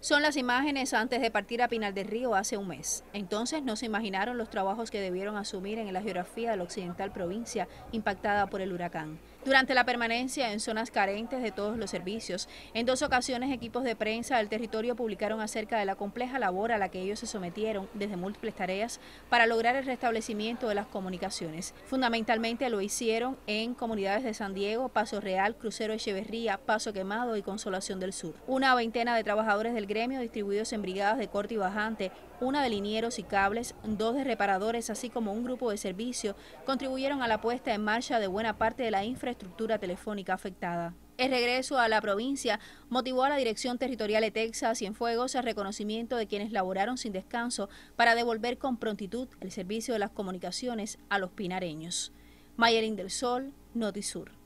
Son las imágenes antes de partir a Pinal del Río hace un mes. Entonces no se imaginaron los trabajos que debieron asumir en la geografía de la occidental provincia impactada por el huracán. Durante la permanencia en zonas carentes de todos los servicios, en dos ocasiones equipos de prensa del territorio publicaron acerca de la compleja labor a la que ellos se sometieron desde múltiples tareas para lograr el restablecimiento de las comunicaciones. Fundamentalmente lo hicieron en comunidades de San Diego, Paso Real, Crucero Echeverría, Paso Quemado y Consolación del Sur. Una veintena de trabajadores del gremio distribuidos en brigadas de corte y bajante, una de linieros y cables, dos de reparadores, así como un grupo de servicio, contribuyeron a la puesta en marcha de buena parte de la infraestructura telefónica afectada. El regreso a la provincia motivó a la Dirección Territorial de Texas y en Fuegos el reconocimiento de quienes laboraron sin descanso para devolver con prontitud el servicio de las comunicaciones a los pinareños. Mayerín del Sol, Notisur.